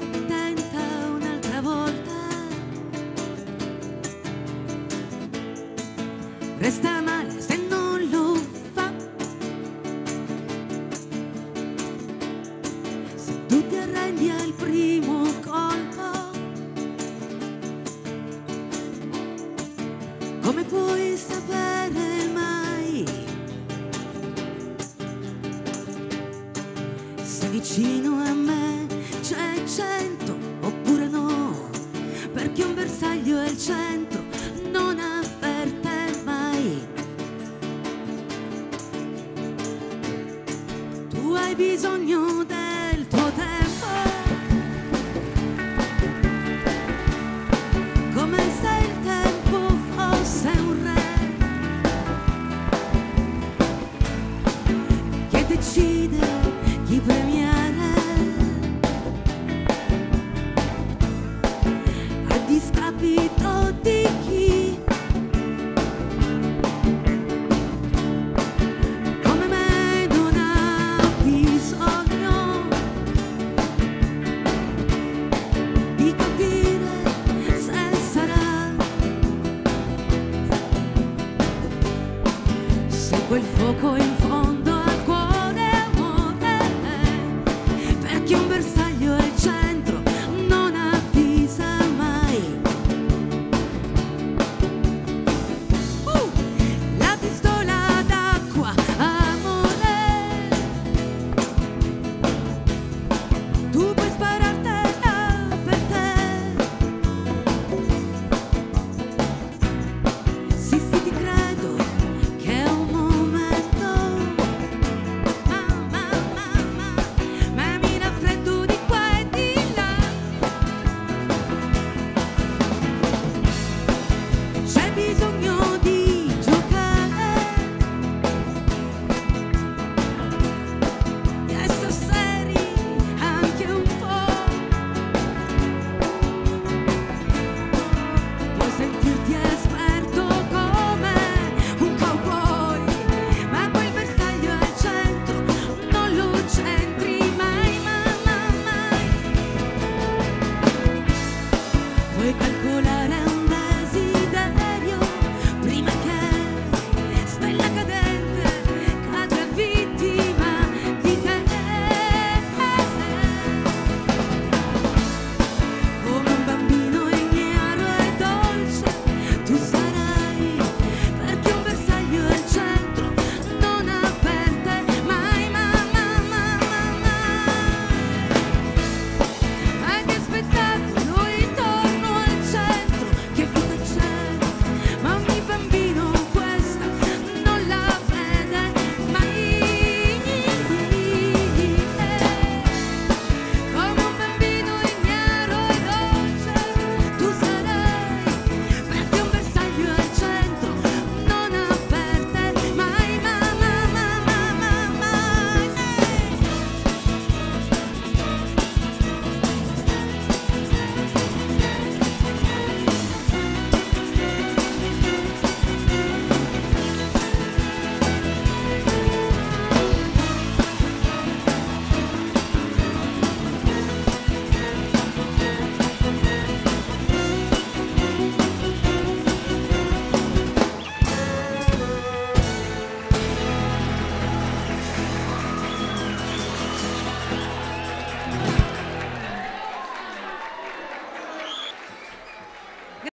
un'altra volta. Resta male se non lo fa. Tu ti arrendi al primo colpo, come puoi sapere mai? Se vicino a me c'è cento oppure no, perché un bersaglio è il centro, non avverte mai. Tu hai bisogno del tuo tempo, come se il tempo fosse un re. Che decide chi premiare come me non ha bisogno di sarà. Se quel fuoco